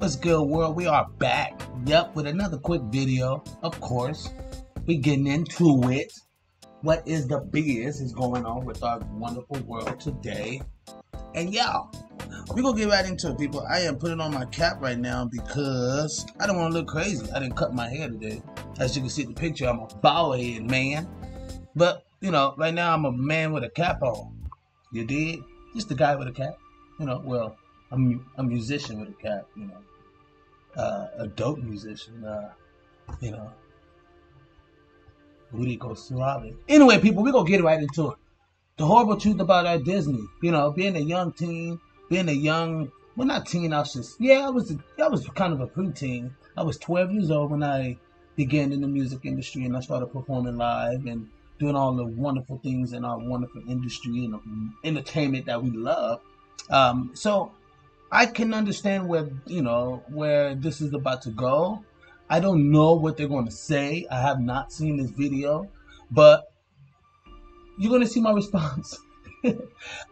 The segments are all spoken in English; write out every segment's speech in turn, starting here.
What's good, world? We are back. Yep, with another quick video. Of course, we getting into it. What is the biz is going on with our wonderful world today? And y'all, we gonna get right into it, people. I am putting on my cap right now because I don't want to look crazy. I didn't cut my hair today. As you can see in the picture, I'm a bald head man. But you know, right now I'm a man with a cap on. You did? Just the guy with a cap. You know, well, I'm a musician with a cap. You know, uh, a dope musician. Uh, you know, Rico Suave. Anyway, people, we're gonna get right into it. The horrible truth about our Disney. You know, being a young teen, being a young, well, not teen. I was just, yeah, I was, I was kind of a preteen. I was 12 years old when I began in the music industry, and I started performing live and doing all the wonderful things in our wonderful industry and entertainment that we love. Um, so I can understand where you know where this is about to go. I don't know what they're going to say. I have not seen this video, but you're going to see my response.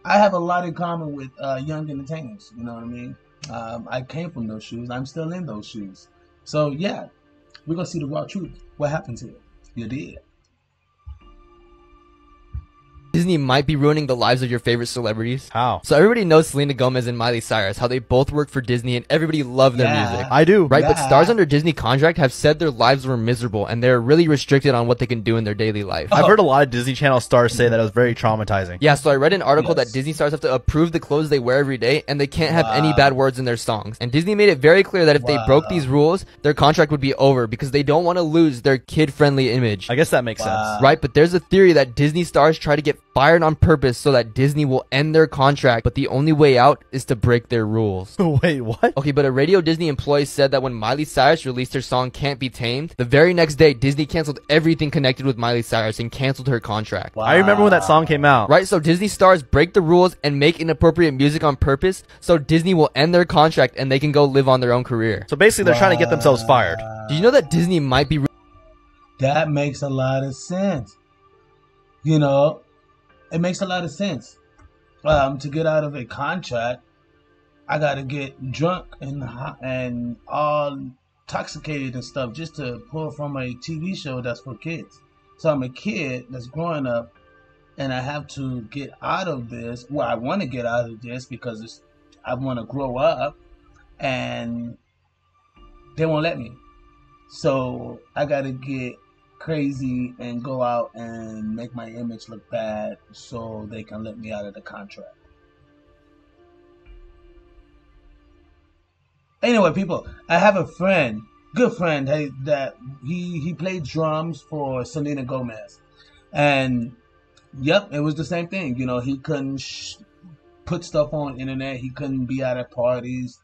I have a lot in common with uh, young entertainers. You know what I mean? Um, I came from those shoes. I'm still in those shoes. So yeah, we're gonna see the raw truth. What happened to it? You did. Disney might be ruining the lives of your favorite celebrities. How? So everybody knows Selena Gomez and Miley Cyrus, how they both work for Disney and everybody loved their Yeah. music. I do. Right, but stars under Disney contract have said their lives were miserable and they're really restricted on what they can do in their daily life. I've oh. heard a lot of Disney Channel stars say mm-hmm. that it was very traumatizing. Yeah, so I read an article Yes. that Disney stars have to approve the clothes they wear every day and they can't have any bad words in their songs. And Disney made it very clear that if they broke these rules, their contract would be over because they don't want to lose their kid-friendly image. I guess that makes Wow. sense. Right, but there's a theory that Disney stars try to get fired on purpose so that Disney will end their contract, but the only way out is to break their rules. Wait, what? Okay, but a Radio Disney employee said that when Miley Cyrus released her song Can't Be Tamed, the very next day Disney canceled everything connected with Miley Cyrus and canceled her contract. Wow. I remember when that song came out. Right, so Disney stars break the rules and make inappropriate music on purpose, so Disney will end their contract and they can go live on their own career. So basically, they're trying to get themselves fired. Do you know that Disney might be That makes a lot of sense. You know, it makes a lot of sense. Um, to get out of a contract, I got to get drunk and and all intoxicated and stuff just to pull from a TV show that's for kids. So I'm a kid that's growing up, and I have to get out of this. Well, I want to get out of this because I want to grow up, and they won't let me. So I got to get crazy and go out and make my image look bad so they can let me out of the contract. Anyway, people, I have a friend, good friend, hey, that he he played drums for Selena Gomez, and yep, it was the same thing. You know, he couldn't sh- put stuff on internet. He couldn't be out at parties,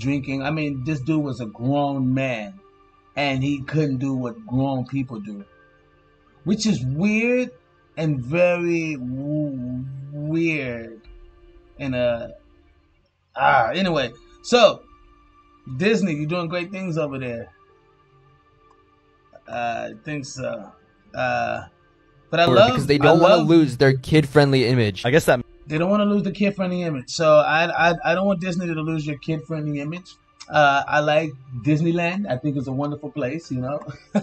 drinking. I mean, this dude was a grown man and he couldn't do what grown people do, which is weird and very w- weird. And uh, ah, anyway, so Disney, you're doing great things over there. Uh, I think so. Uh, but I love because they don't want to lose their kid-friendly image. I guess that they don't want to lose the kid friendly image. So I, I I don't want Disney to lose your kid friendly image. Uh, I like Disneyland. I think it's a wonderful place. You know.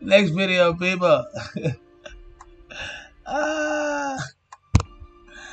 Next video, people. Ah.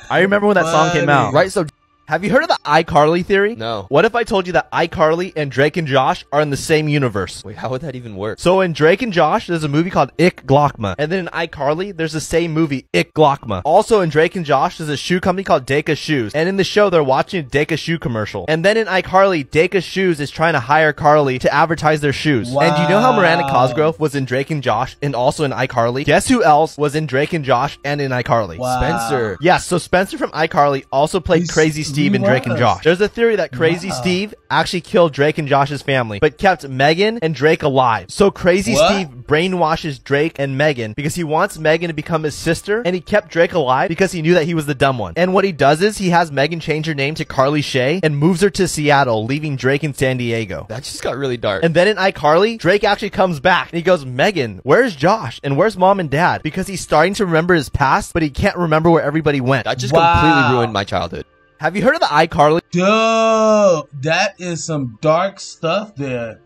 I remember when that song came out. Right, so Have you heard of the iCarly theory? No. What if I told you that iCarly and Drake and Josh are in the same universe? wait, how would that even work? So in Drake and Josh, there's a movie called Ik Glockma. And then in iCarly, there's the same movie, Ik Glockma. Also in Drake and Josh, there's a shoe company called Daka Shoes. And in the show, they're watching a Daka shoe commercial. And then in iCarly, Daka Shoes is trying to hire Carly to advertise their shoes. Wow. And do you know how Miranda Cosgrove was in Drake and Josh and also in iCarly? Guess who else was in Drake and Josh and in iCarly? Wow. Spencer. Yeah, so Spencer from iCarly also played He's- Crazy Steve he in Drake and. Josh. There's a theory that Crazy Wow. Steve actually killed Drake and Josh's family, but kept Megan and Drake alive. So Crazy What? Steve brainwashes Drake and Megan because he wants Megan to become his sister, and he kept Drake alive because he knew that he was the dumb one. And what he does is he has Megan change her name to Carly Shay and moves her to Seattle, leaving Drake in San Diego. That just got really dark. And then in iCarly, Drake actually comes back and he goes, Megan, where's Josh? And where's mom and dad? Because he's starting to remember his past, but he can't remember where everybody went. that just Wow. completely ruined my childhood. Have you heard of the iCarly? Dude, that is some dark stuff there.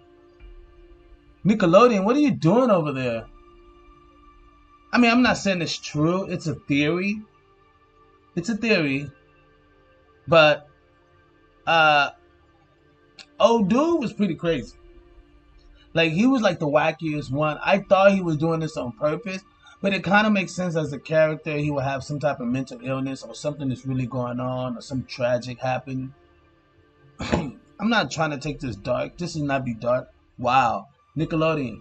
Nickelodeon, what are you doing over there? I mean, I'm not saying it's true. It's a theory. It's a theory. But, uh, old dude was pretty crazy. Like, he was like the wackiest one. I thought he was doing this on purpose. But it kind of makes sense as a character. He will have some type of mental illness or something that's really going on or some tragic happened. I'm not trying to take this dark. This is not be dark. Wow. Nickelodeon.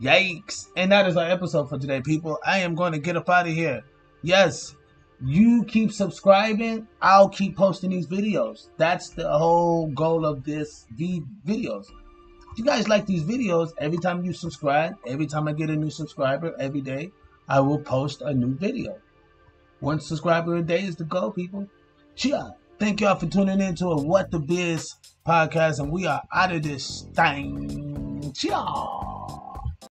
Yikes. And that is our episode for today, people. I am going to get up out of here. Yes, you keep subscribing. I'll keep posting these videos. That's the whole goal of this the videos. If you guys like these videos, every time you subscribe, every time I get a new subscriber every day, I will post a new video. One subscriber a day is the goal, people. Cheer. Thank y'all for tuning in to a What the Biz podcast, and we are out of this thing. Cheer.